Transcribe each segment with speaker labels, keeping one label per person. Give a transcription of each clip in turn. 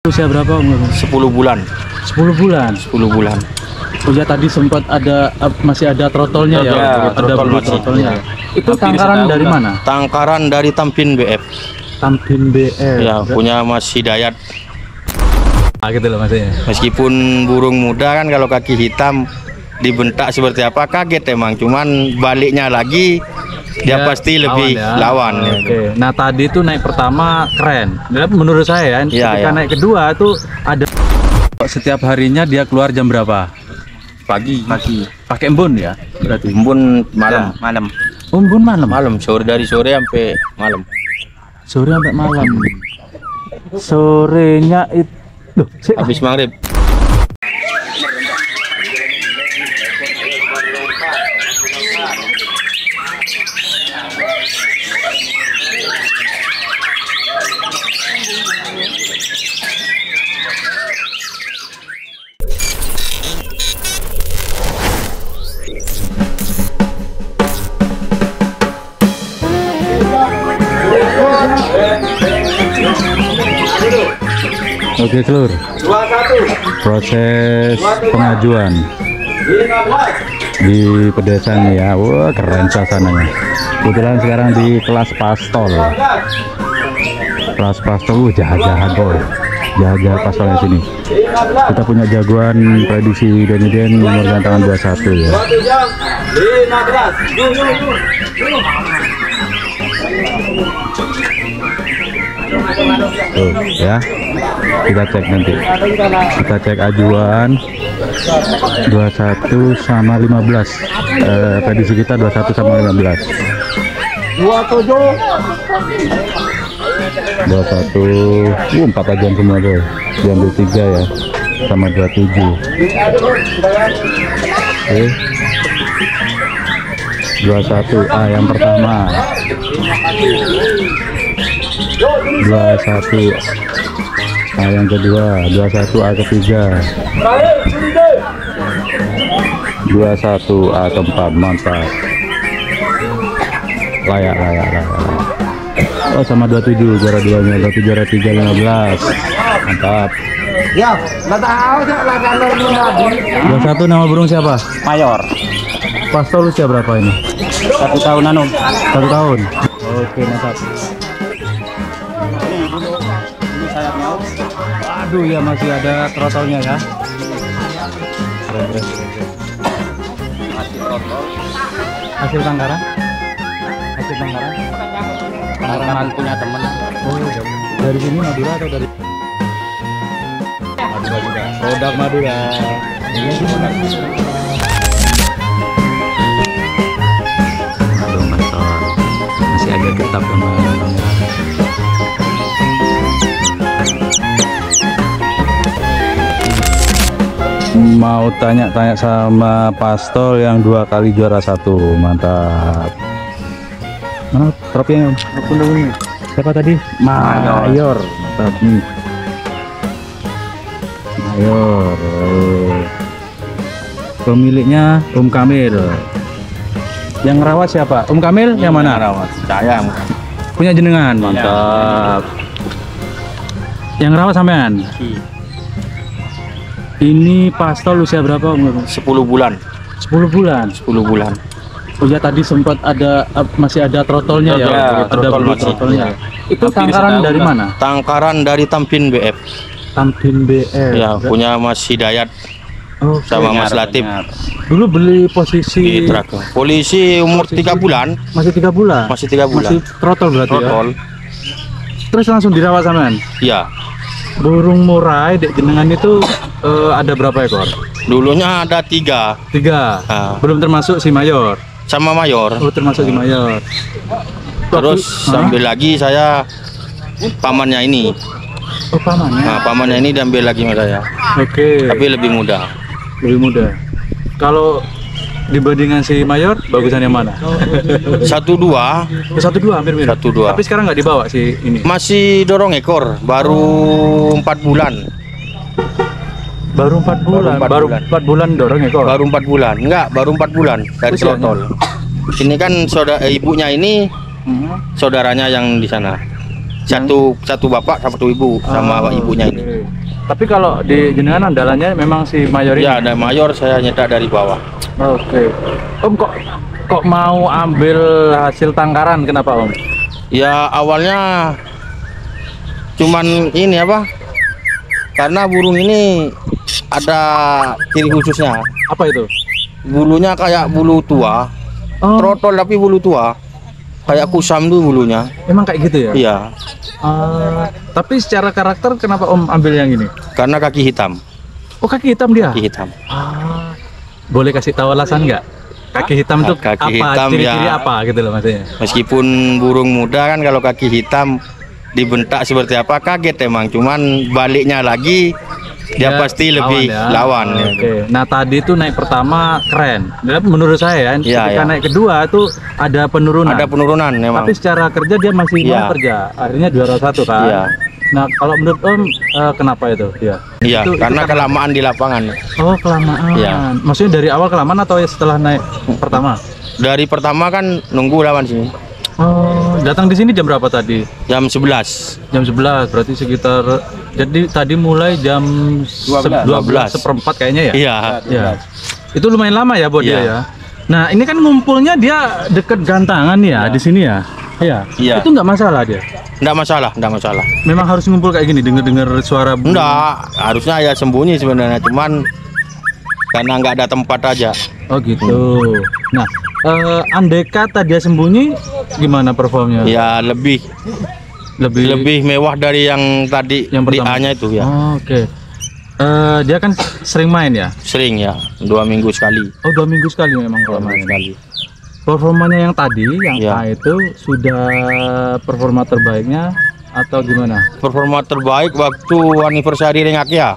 Speaker 1: Usia berapa umur?
Speaker 2: 10 bulan
Speaker 1: 10 bulan.
Speaker 2: 10 bulan
Speaker 1: Oh ya tadi sempat ada masih ada trotolnya ya,
Speaker 2: ya,
Speaker 1: ada
Speaker 2: trotol
Speaker 1: trotolnya.
Speaker 2: Ya.
Speaker 1: Itu
Speaker 3: Hampir
Speaker 1: tangkaran dari mana?
Speaker 2: tangkaran dari Tampin BF
Speaker 1: Tampin BR.
Speaker 2: ya punya Mas Hidayat
Speaker 1: Ah, gitu loh maksudnya.
Speaker 2: meskipun burung muda kan kalau kaki hitam dibentak seperti apa kaget emang cuman baliknya lagi dia
Speaker 1: Ya,
Speaker 2: pasti lebih
Speaker 1: ya.
Speaker 2: lawan ya.
Speaker 1: Oke. Nah tadi itu naik pertama keren. Dan menurut saya,
Speaker 2: Iya,
Speaker 1: ketika
Speaker 2: iya.
Speaker 1: naik kedua tuh ada. Setiap harinya dia keluar jam berapa?
Speaker 2: pagi
Speaker 3: pagi
Speaker 1: Pakai embun ya? Berarti.
Speaker 2: embun malam
Speaker 3: Ya, malam
Speaker 1: Oh, embun malam.
Speaker 2: malam sore dari sore sampai malam
Speaker 1: Sore sampai malam. Sorenya itu. Loh,
Speaker 2: habis maghrib
Speaker 1: Oke, Telur. Proses pengajuan di pedesaan ya. Wah, keren suasananya. Kebetulan sekarang di kelas pastol. Kelas pastol, wah, jahat-jahat boy. Jahat-jahat pastolnya sini. Kita punya jagoan prediksi Deniden nomor gantangan 21 ya. Tuh, ya. Kita cek nanti. Kita cek ajuan. 21 sama 15. Eh, prediksi kita 21 sama 15. 21 uh, 4 ajuan semua tuh diambil 3 ya sama 27 oke. 21 A yang pertama. 21 A yang kedua 21 A ketiga. 21 A keempat mantap. Layak layak layak. Oh sama 27 juara duanya 27 juara 3 15 mantap.
Speaker 4: Ya, nggak tahu nggak
Speaker 1: 21 nama burung siapa?
Speaker 3: mayor.
Speaker 1: Pastol usia berapa ini?
Speaker 3: satu tahun anu
Speaker 1: Satu tahun. Oke mantap Aduh ya masih ada trotolnya ya Keren, keren, keren. Hasil tangkaran? Hasil tangkaran?
Speaker 3: tangkaran punya teman
Speaker 1: Oh, dari sini Madura atau dari Madura juga. Produk Madura. Aduh, mantap. Masih agak getap sama Mau tanya-tanya sama Pastol yang dua kali juara satu, mantap. Mana trofinya? Aku Siapa tadi? Mayor. Mantap nih. Mayor. Pemiliknya Om Kamil. Yang ngerawat siapa? Om Kamil yang mana?
Speaker 3: rawat saya
Speaker 1: Punya jenengan. Mantap. Yang ngerawat sampean? Ini pastol usia berapa umur?
Speaker 2: 10 bulan
Speaker 1: 10 bulan.
Speaker 2: 10 bulan
Speaker 1: Oh ya tadi sempat ada masih ada trotolnya ya,
Speaker 2: Trotol, ya,
Speaker 1: ada
Speaker 2: trotol
Speaker 1: trotolnya.
Speaker 2: Ya.
Speaker 1: Itu
Speaker 3: Hampir
Speaker 1: tangkaran dari mana?
Speaker 2: tangkaran dari Tampin BF
Speaker 1: Tampin BR.
Speaker 2: ya punya Mas Hidayat
Speaker 1: Oh,
Speaker 2: sama Mas Latif
Speaker 1: dulu beli posisi
Speaker 2: di Tragong. polisi umur tiga bulan
Speaker 1: masih tiga bulan.
Speaker 2: masih tiga bulan
Speaker 1: Masih trotol berarti ya.
Speaker 2: trotol
Speaker 1: Terus langsung dirawat sampean.
Speaker 2: ya
Speaker 1: Burung murai dek jenengan itu eh, ada berapa ekor?
Speaker 2: dulunya ada tiga
Speaker 1: Tiga.
Speaker 2: Ah.
Speaker 1: Belum termasuk si mayor.
Speaker 2: sama mayor
Speaker 1: Oh, termasuk si mayor.
Speaker 2: terus
Speaker 1: Hah?
Speaker 2: sambil lagi saya pamannya ini
Speaker 1: Oh, pamannya.
Speaker 2: nah pamannya ini diambil lagi sama saya
Speaker 1: Oke.
Speaker 2: tapi lebih mudah
Speaker 1: Lebih muda. Kalau dibandingkan si mayor, bagusan yang mana?
Speaker 2: satu dua
Speaker 1: satu dua hampir mirip.
Speaker 2: Satu dua.
Speaker 1: Tapi sekarang nggak dibawa si ini.
Speaker 2: masih dorong ekor baru empat bulan
Speaker 1: Baru empat bulan.
Speaker 2: empat
Speaker 1: Baru
Speaker 2: bulan.
Speaker 1: empat bulan dorong ekor.
Speaker 2: baru empat bulan enggak baru empat bulan dari
Speaker 1: Usianya?
Speaker 2: trotol ini kan saudara eh, ibunya ini
Speaker 1: Hmm.
Speaker 2: saudaranya yang di sana Satu satu bapak satu ibu sama
Speaker 1: Oh,
Speaker 2: ibunya ini.
Speaker 1: Tapi kalau di jenengan andalannya memang si mayor ini.
Speaker 2: Ya ada mayor saya nyetak dari bawah.
Speaker 1: Oke. Om kok kok mau ambil hasil tangkaran kenapa Om?
Speaker 2: Ya awalnya cuman ini apa? Karena burung ini ada ciri khususnya.
Speaker 1: Apa itu?
Speaker 2: Bulunya kayak bulu tua,
Speaker 1: Oh,
Speaker 2: trotol tapi bulu tua. Kayak kusam tuh bulunya.
Speaker 1: emang kayak gitu ya?
Speaker 2: Iya,
Speaker 1: Ah, tapi secara karakter kenapa Om ambil yang ini?
Speaker 2: karena kaki hitam.
Speaker 1: Oh kaki hitam dia.
Speaker 2: Kaki hitam.
Speaker 1: Ah, boleh kasih tahu alasan nggak? Kaki hitam tuh
Speaker 2: Kaki
Speaker 1: apa?
Speaker 2: hitam
Speaker 1: Ciri-ciri
Speaker 2: ya.
Speaker 1: apa gitu loh maksudnya?
Speaker 2: Meskipun burung muda kan kalau kaki hitam dibentak seperti apa kaget emang. Cuman baliknya lagi dia pasti lebih
Speaker 1: ya.
Speaker 2: lawan. ya.
Speaker 1: Oke. Nah tadi tuh naik pertama keren. Dan menurut saya,
Speaker 2: Iya,
Speaker 1: ketika
Speaker 2: iya.
Speaker 1: naik kedua tuh ada penurunan.
Speaker 2: Ada penurunan memang.
Speaker 1: Tapi secara kerja dia masih mau kerja. Akhirnya juara satu kan.
Speaker 2: Iya.
Speaker 1: Nah kalau menurut Om eh, kenapa itu? Iya.
Speaker 2: Iya,
Speaker 1: Itu- itu
Speaker 2: karena kelamaan di lapangan.
Speaker 1: Oh kelamaan.
Speaker 2: Iya.
Speaker 1: Maksudnya dari awal kelamaan atau setelah naik pertama?
Speaker 2: Dari pertama kan nunggu lawan sini
Speaker 1: Oh datang di sini jam berapa tadi?
Speaker 2: jam 11.
Speaker 1: Jam 11 berarti sekitar jadi tadi mulai jam 12,
Speaker 2: 12.
Speaker 1: seperempat kayaknya ya?
Speaker 2: Iya.
Speaker 1: Ya. Itu lumayan lama ya buat dia
Speaker 2: Iya.
Speaker 1: ya. Nah, ini kan ngumpulnya dia deket gantangan ya di sini ya. Iya.
Speaker 2: Iya.
Speaker 1: Itu nggak masalah dia.
Speaker 2: Enggak masalah, enggak masalah.
Speaker 1: Memang harus ngumpul kayak gini dengar-dengar suara burung.
Speaker 2: Enggak, harusnya ya sembunyi sebenarnya, cuman karena nggak ada tempat aja.
Speaker 1: Oh gitu. Nah, eh, andai kata dia sembunyi gimana performnya?
Speaker 2: Ya lebih
Speaker 1: Lebih
Speaker 2: lebih mewah dari yang tadi
Speaker 1: Yang
Speaker 2: di. A-nya itu ya.
Speaker 1: Oh, Oke. Eh, dia kan sering main ya?
Speaker 2: Sering ya, dua minggu sekali.
Speaker 1: Oh dua minggu sekali memang kalau main.
Speaker 2: sekali.
Speaker 1: Performanya yang tadi, yang
Speaker 2: Ya.
Speaker 1: A itu sudah performa terbaiknya atau gimana?
Speaker 2: Performa terbaik waktu anniversary Ring Akia.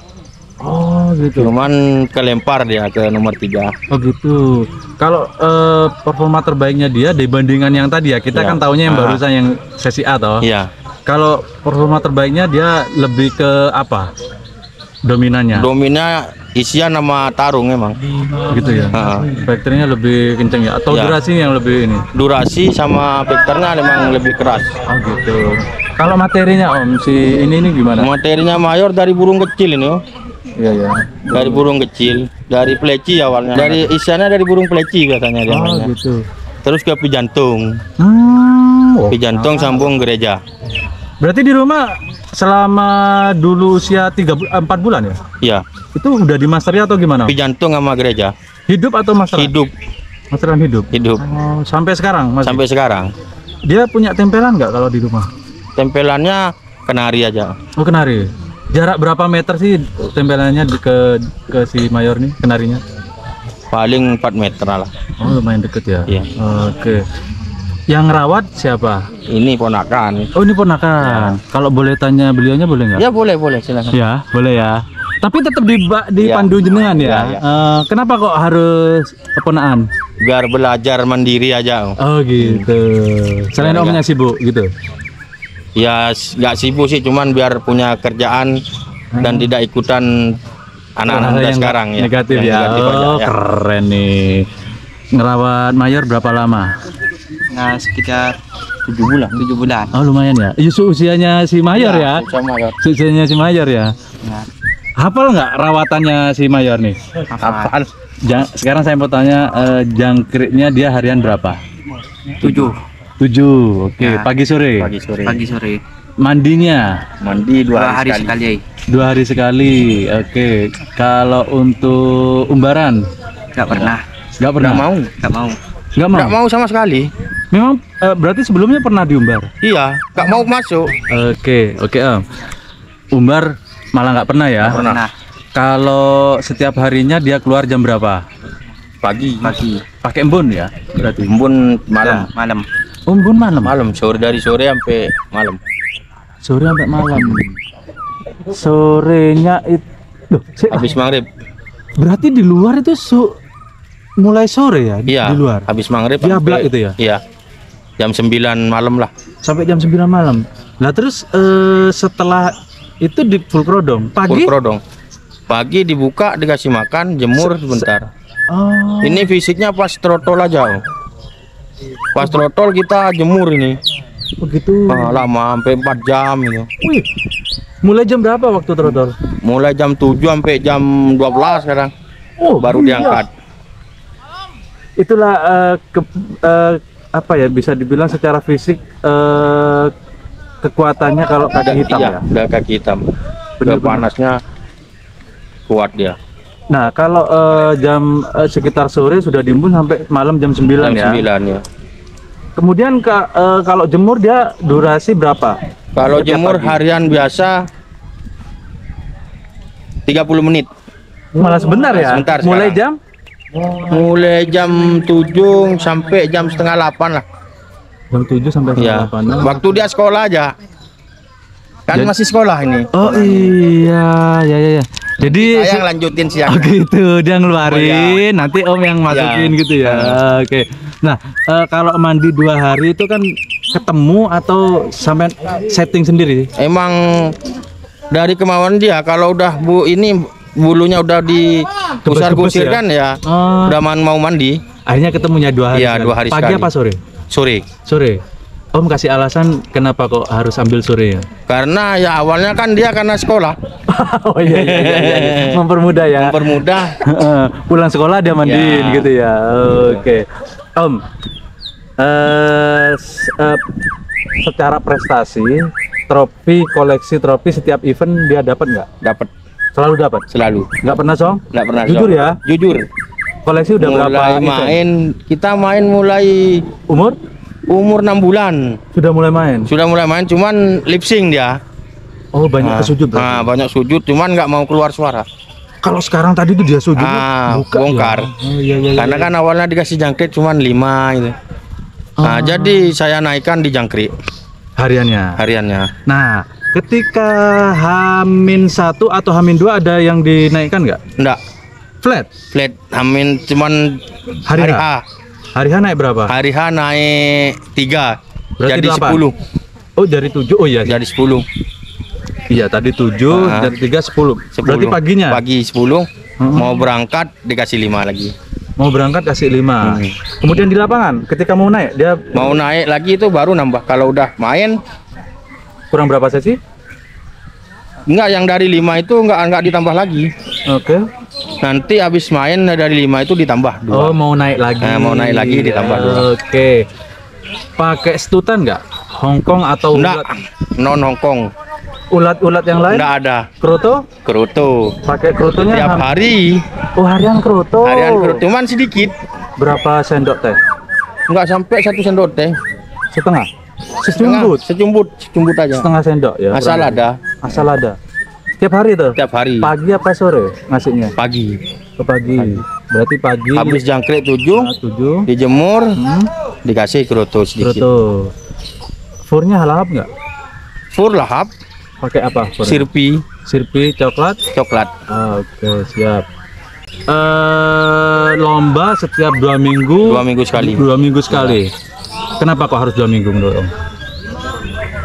Speaker 1: Oh gitu.
Speaker 2: Cuman kelempar dia ke nomor tiga.
Speaker 1: Oh gitu. Kalau eh, performa terbaiknya dia dibandingkan yang tadi ya, kita
Speaker 2: Ya.
Speaker 1: kan taunya yang
Speaker 2: Ah.
Speaker 1: barusan yang sesi A toh.
Speaker 2: Iya.
Speaker 1: Kalau performa terbaiknya dia lebih ke apa? Dominannya.
Speaker 2: Dominnya isian sama tarung emang.
Speaker 1: gitu ya. Vektornya lebih kenceng ya atau
Speaker 2: Ya.
Speaker 1: durasi yang lebih ini?
Speaker 2: Durasi sama vektornya memang lebih keras.
Speaker 1: Oh gitu. Kalau materinya Om si ini ini gimana?
Speaker 2: Materinya mayor dari burung kecil ini. oh.
Speaker 1: Iya ya.
Speaker 2: Dari burung kecil, dari pleci awalnya. Dari isiannya dari burung pleci katanya dia.
Speaker 1: Oh gitu.
Speaker 2: Terus ke pijantung.
Speaker 1: Hmm. oh.
Speaker 2: Pijantung sambung gereja.
Speaker 1: Berarti di rumah selama dulu usia 3 bu- 4 bulan ya?
Speaker 2: Iya,
Speaker 1: Itu udah di masteri atau gimana? Om?
Speaker 2: pijantung sama gereja.
Speaker 1: Hidup atau masteran?
Speaker 2: Hidup,
Speaker 1: Masteran hidup.
Speaker 2: hidup
Speaker 1: Oh, sampai sekarang masih.
Speaker 2: sampai sekarang.
Speaker 1: Dia punya tempelan nggak kalau di rumah?
Speaker 2: Tempelannya kenari aja.
Speaker 1: Oh kenari. Jarak berapa meter sih tempelannya di- ke ke si mayor nih kenarinya?
Speaker 2: Paling 4 meter lah.
Speaker 1: Oh lumayan deket ya.
Speaker 2: Iya.
Speaker 1: Oke. Yang rawat siapa?
Speaker 2: Ini ponakan.
Speaker 1: Oh ini ponakan. Kalau boleh tanya beliaunya boleh nggak?
Speaker 2: Ya boleh, boleh silakan.
Speaker 1: Ya boleh ya. Tapi tetap di di
Speaker 2: Ya.
Speaker 1: pandu jenengan ya.
Speaker 2: Ya, ya.
Speaker 1: Eh, kenapa kok harus ponaan?
Speaker 2: Biar belajar mandiri aja.
Speaker 1: Oh gitu. Selain
Speaker 2: Biar
Speaker 1: omnya sibuk gitu.
Speaker 2: Ya nggak sibuk sih, cuman biar punya kerjaan dan tidak ikutan anak-anak muda
Speaker 1: yang
Speaker 2: sekarang ya.
Speaker 1: Negatif ya.
Speaker 2: negatif aja,
Speaker 1: oh
Speaker 2: ya.
Speaker 1: keren nih. Ngerawat mayor berapa lama?
Speaker 3: Nah, sekitar 7 bulan. 7 bulan.
Speaker 1: Oh lumayan ya. Yusuf usianya si mayor ya.
Speaker 2: Ya.
Speaker 1: Usianya si mayor ya.
Speaker 3: Nah,
Speaker 1: Hafal nggak rawatannya si mayor nih?
Speaker 3: apa?
Speaker 1: Ja- sekarang saya mau tanya eh, jangkriknya dia harian berapa?
Speaker 3: 7
Speaker 1: Tujuh. Oke.
Speaker 3: Ya.
Speaker 1: Pagi sore.
Speaker 2: Pagi sore.
Speaker 3: pagi sore.
Speaker 1: Mandinya
Speaker 2: Mandi
Speaker 3: Dua
Speaker 2: dua,
Speaker 3: hari
Speaker 2: sekali.
Speaker 3: sekali.
Speaker 1: dua hari sekali. Oke. Kalau untuk umbaran
Speaker 3: Enggak pernah.
Speaker 1: nggak pernah.
Speaker 2: Nggak mau.
Speaker 3: Enggak mau.
Speaker 1: Nggak mau.
Speaker 2: Nggak mau sama sekali.
Speaker 1: Memang eh, berarti sebelumnya pernah diumbar.
Speaker 2: Iya, nggak mau masuk.
Speaker 1: Oke. Oke Om. Umbar malah nggak pernah ya.
Speaker 2: Pernah.
Speaker 3: Pernah.
Speaker 1: Kalau setiap harinya dia keluar jam berapa?
Speaker 2: Pagi.
Speaker 3: Pagi.
Speaker 1: Pakai embun ya? Berarti.
Speaker 2: Embun malam.
Speaker 3: Ya, malam.
Speaker 1: Embun malam.
Speaker 2: Malam, sore dari sore sampai malam.
Speaker 1: Sore sampai malam. Sorenya itu Loh,
Speaker 2: Habis maghrib.
Speaker 1: berarti di luar itu su- mulai sore ya? di-
Speaker 2: Iya.
Speaker 1: Di luar.
Speaker 2: Habis maghrib.
Speaker 1: Dia
Speaker 2: sampai-
Speaker 1: blak itu ya?
Speaker 2: Iya. Jam 9 malam lah.
Speaker 1: Sampai jam 9 malam. Nah, terus eh, setelah itu di full krodong.
Speaker 2: Full
Speaker 1: Pagi?
Speaker 2: krodong. Pagi dibuka dikasih makan, jemur sebentar.
Speaker 1: Oh.
Speaker 2: Ini fisiknya pas trotol aja. Om. Pas trotol kita jemur ini.
Speaker 1: Begitu.
Speaker 2: Ah, lama sampai 4 jam gitu.
Speaker 1: Wih. Mulai jam berapa waktu trotol?
Speaker 2: Mulai jam 7 sampai jam 12 sekarang
Speaker 1: Oh,
Speaker 2: baru
Speaker 1: iya.
Speaker 2: diangkat.
Speaker 1: Itulah eh, ke- eh, apa ya bisa dibilang secara fisik eh, kekuatannya kalau kaki hitam
Speaker 2: iya,
Speaker 1: ya.
Speaker 2: udah kaki hitam.
Speaker 1: Bener-bener.
Speaker 2: panasnya kuat dia.
Speaker 1: Nah, kalau eh, jam eh, sekitar sore sudah diimbun sampai malam jam 9
Speaker 2: Jam
Speaker 1: ya.
Speaker 2: 9 ya.
Speaker 1: Kemudian ka- eh, kalau jemur dia durasi berapa?
Speaker 2: Kalau
Speaker 1: Setiap
Speaker 2: jemur
Speaker 1: pagi.
Speaker 2: harian biasa 30 menit.
Speaker 1: Malah sebentar ya.
Speaker 2: Sebentar
Speaker 1: Mulai
Speaker 2: sekarang.
Speaker 1: jam
Speaker 2: Mulai jam 7 sampai jam setengah 8 lah.
Speaker 1: jam 7 sampai
Speaker 2: Ya.
Speaker 1: jam 8.
Speaker 2: Waktu dia sekolah aja. Kan
Speaker 1: Jadi-
Speaker 2: masih sekolah ini.
Speaker 1: Oh iya, ya ya ya. Jadi
Speaker 2: Saya yang lanjutin siang.
Speaker 1: Oh gitu, dia ngeluarin,
Speaker 2: Oh,
Speaker 1: nanti om yang masukin
Speaker 2: Ya.
Speaker 1: gitu ya. Oke. Nah, eh, kalau mandi dua hari itu kan ketemu atau sampai setting sendiri?
Speaker 2: Emang dari kemauan dia kalau udah bu ini bulunya udah di gusar-gusir
Speaker 1: ya?
Speaker 2: kan ya.
Speaker 1: Oh,
Speaker 2: Udah man- mau mandi
Speaker 1: akhirnya ketemunya dua hari.
Speaker 2: Iya,
Speaker 1: sekali.
Speaker 2: dua hari
Speaker 1: Pagi
Speaker 2: sekali.
Speaker 1: apa sore?
Speaker 2: sore.
Speaker 1: Sore. Om kasih alasan kenapa kok harus ambil sore ya?
Speaker 2: Karena ya awalnya kan dia karena sekolah
Speaker 1: oh iya iya iya, iya, mempermudah ya.
Speaker 2: mempermudah
Speaker 1: Pulang sekolah dia mandiin
Speaker 2: Ya.
Speaker 1: gitu ya. Oke. Om, eh, s- eh, secara prestasi, trofi koleksi trofi setiap event dia dapat nggak?
Speaker 2: dapat
Speaker 1: Selalu dapat.
Speaker 2: selalu.
Speaker 1: Nggak pernah song?
Speaker 2: Nggak pernah.
Speaker 1: Jujur
Speaker 2: sob.
Speaker 1: ya.
Speaker 2: Jujur.
Speaker 1: Koleksi udah berapa
Speaker 2: mulai
Speaker 1: event?
Speaker 2: main kita main mulai
Speaker 1: Umur?
Speaker 2: umur enam bulan
Speaker 1: Sudah mulai main.
Speaker 2: sudah mulai main cuman lip sync dia
Speaker 1: Oh banyak
Speaker 2: Nah,
Speaker 1: berarti.
Speaker 2: nah, banyak sujud cuman nggak mau keluar suara
Speaker 1: Kalau sekarang tadi tuh dia sujud
Speaker 2: Ah,
Speaker 1: buka
Speaker 2: bongkar.
Speaker 1: ya. Oh iya iya. iya.
Speaker 2: karena kan awalnya dikasih jangkrik cuman lima gitu
Speaker 1: Ah.
Speaker 2: nah jadi saya naikkan di jangkrik
Speaker 1: hariannya.
Speaker 2: hariannya
Speaker 1: Nah, ketika Hamin satu atau Hamin dua ada yang dinaikkan nggak?
Speaker 2: enggak
Speaker 1: Flat.
Speaker 2: flat amin cuman
Speaker 1: Hari
Speaker 2: hari
Speaker 1: H.
Speaker 2: H
Speaker 1: Hari H naik berapa?
Speaker 2: hari H naik tiga
Speaker 1: Berarti
Speaker 2: jadi sepuluh
Speaker 1: Oh dari tujuh. Oh iya.
Speaker 2: jadi sepuluh
Speaker 1: Iya tadi tujuh
Speaker 2: Ah.
Speaker 1: dari tiga sepuluh.
Speaker 2: Sepuluh.
Speaker 1: Berarti paginya
Speaker 2: pagi sepuluh
Speaker 1: Hmm.
Speaker 2: mau berangkat dikasih lima lagi
Speaker 1: mau berangkat kasih lima.
Speaker 2: Hmm.
Speaker 1: Kemudian di lapangan ketika mau naik dia
Speaker 2: mau naik lagi itu baru nambah kalau udah main
Speaker 1: kurang berapa sesi?
Speaker 2: enggak yang dari lima itu enggak enggak ditambah lagi
Speaker 1: Oke.
Speaker 2: nanti habis main dari lima itu ditambah dua
Speaker 1: Oh mau naik lagi.
Speaker 2: Nah, mau naik lagi ditambah dua.
Speaker 1: Oke. Pakai stutan nggak? Hongkong atau
Speaker 2: enggak non Hongkong
Speaker 1: Ulat-ulat yang lain?
Speaker 2: enggak ada
Speaker 1: Kroto?
Speaker 2: kerutu
Speaker 1: Pakai krotonya?
Speaker 2: tiap hari
Speaker 1: Oh harian kroto.
Speaker 2: harian kerutu cuman sedikit
Speaker 1: Berapa sendok teh?
Speaker 2: enggak sampai satu sendok teh
Speaker 1: Setengah. Secumbut.
Speaker 2: secumbut secumbut aja
Speaker 1: Setengah sendok ya.
Speaker 2: asal
Speaker 1: kurang
Speaker 2: ada.
Speaker 1: Asal ada. Tiap hari tuh.
Speaker 2: tiap hari
Speaker 1: Pagi apa sore ngasihnya?
Speaker 2: pagi
Speaker 1: Ke pagi. Berarti pagi.
Speaker 2: habis jangkrik tujuh
Speaker 1: Ah, tujuh.
Speaker 2: dijemur
Speaker 1: Hmm.
Speaker 2: dikasih kerutu sedikit
Speaker 1: Kroto. Furnya halal nggak?
Speaker 2: fur lahap
Speaker 1: Pakai apa? Furnya?
Speaker 2: sirpi
Speaker 1: Sirpi coklat.
Speaker 2: coklat
Speaker 1: Ah, Oke siap. Eh lomba setiap dua minggu.
Speaker 2: dua minggu sekali
Speaker 1: Dua minggu sekali. Kenapa kok harus dua minggu menurut Om?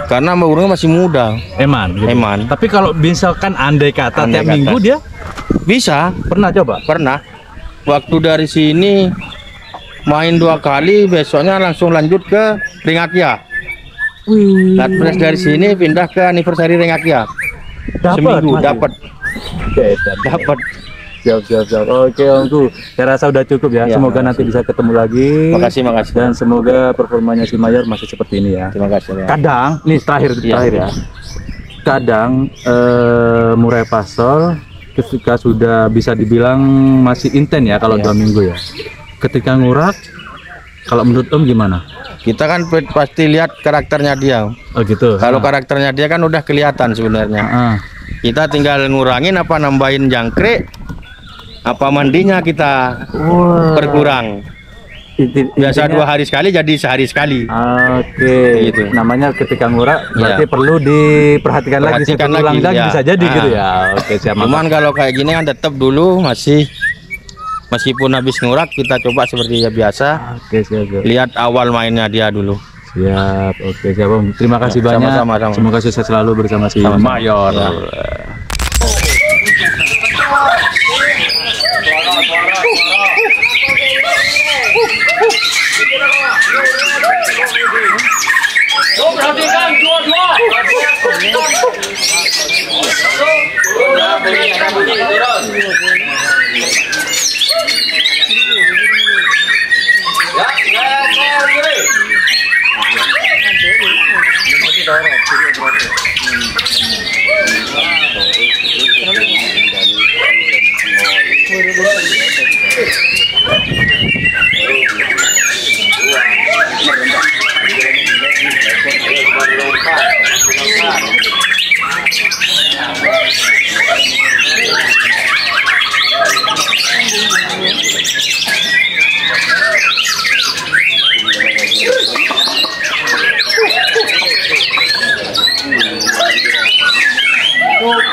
Speaker 2: karena burungnya masih muda
Speaker 1: Eman. gitu.
Speaker 2: Eman.
Speaker 1: Tapi kalau misalkan andai kata
Speaker 2: Andai
Speaker 1: tiap
Speaker 2: kata.
Speaker 1: minggu dia
Speaker 2: bisa
Speaker 1: pernah coba?
Speaker 2: pernah waktu dari sini main dua kali besoknya langsung lanjut ke Ringakia
Speaker 1: Wih.
Speaker 2: Latpres dari sini pindah ke anniversary Ringakia
Speaker 1: Dapat,
Speaker 2: seminggu dapat
Speaker 1: Dapat. Siap, siap, siap. Oke, Omku. Saya rasa udah cukup ya.
Speaker 2: Ya,
Speaker 1: semoga nanti bisa ketemu lagi.
Speaker 2: makasih makasih
Speaker 1: Dan semoga performanya si Mayor masih seperti ini ya.
Speaker 2: terima kasih ya.
Speaker 1: Kadang, nih terakhir
Speaker 2: Iya.
Speaker 1: terakhir ya. Kadang eh, murai pasol ketika sudah bisa dibilang masih inten ya kalau
Speaker 2: Iya.
Speaker 1: dua minggu ya. Ketika ngurak, kalau menurut Om gimana?
Speaker 2: kita kan pasti lihat karakternya dia
Speaker 1: Oh gitu.
Speaker 2: kalau
Speaker 1: Ah.
Speaker 2: karakternya dia kan udah kelihatan sebenarnya
Speaker 1: Ah.
Speaker 2: kita tinggal ngurangin apa nambahin jangkrik apa mandinya kita berkurang biasa dua hari sekali jadi sehari sekali
Speaker 1: Oke,
Speaker 2: Gitu.
Speaker 1: namanya ketika ngurak berarti
Speaker 2: Iya.
Speaker 1: perlu diperhatikan lagi,
Speaker 2: Perhatikan lagi,
Speaker 1: lagi
Speaker 2: ya.
Speaker 1: bisa jadi
Speaker 2: Ah.
Speaker 1: gitu ya. Oke, siap. mantap.
Speaker 2: Cuman kalau kayak gini kan tetap dulu masih meskipun habis ngurak kita coba seperti biasa
Speaker 1: Oke, siap. siap.
Speaker 2: lihat awal mainnya dia dulu.
Speaker 1: Siap. Oke, siap Om. Terima kasih
Speaker 2: Ya,
Speaker 1: banyak.
Speaker 2: sama-sama, sama.
Speaker 1: Semoga sukses selalu bersama si
Speaker 2: Sama-sama.
Speaker 1: Mayor.
Speaker 2: Ya. Terus.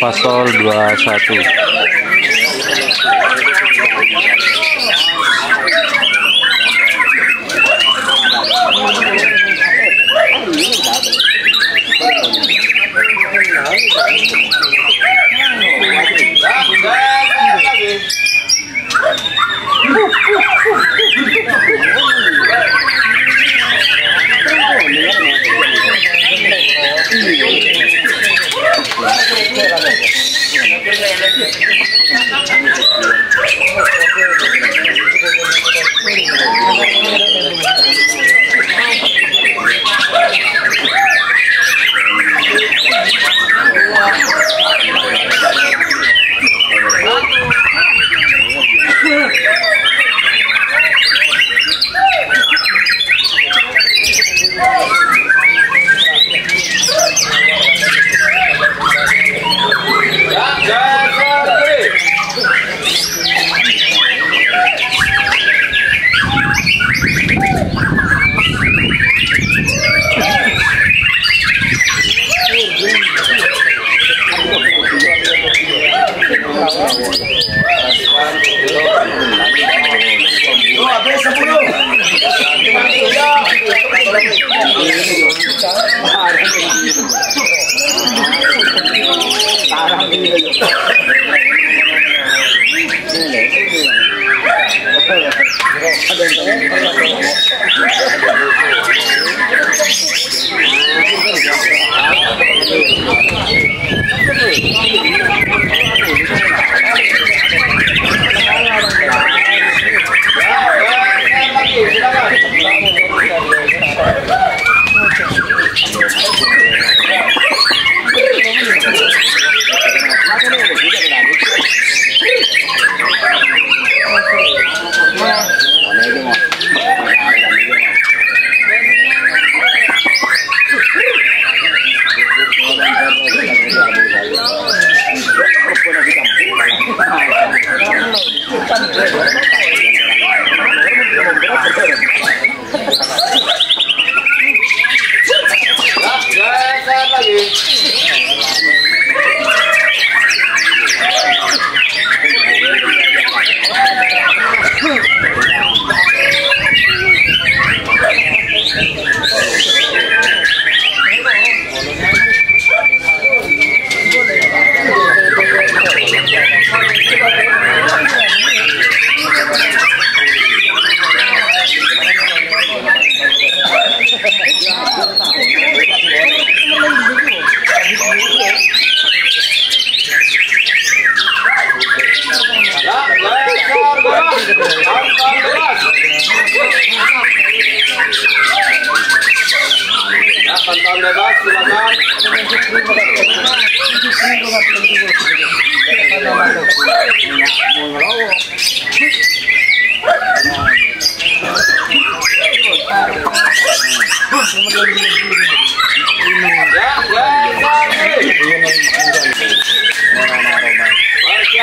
Speaker 2: Pastol 21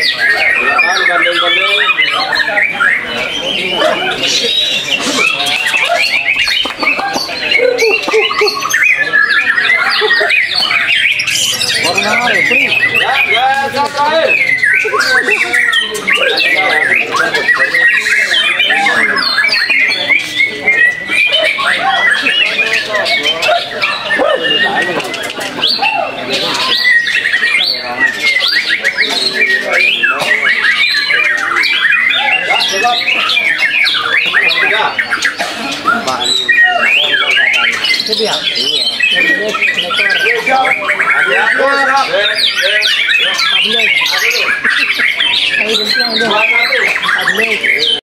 Speaker 2: Aduh.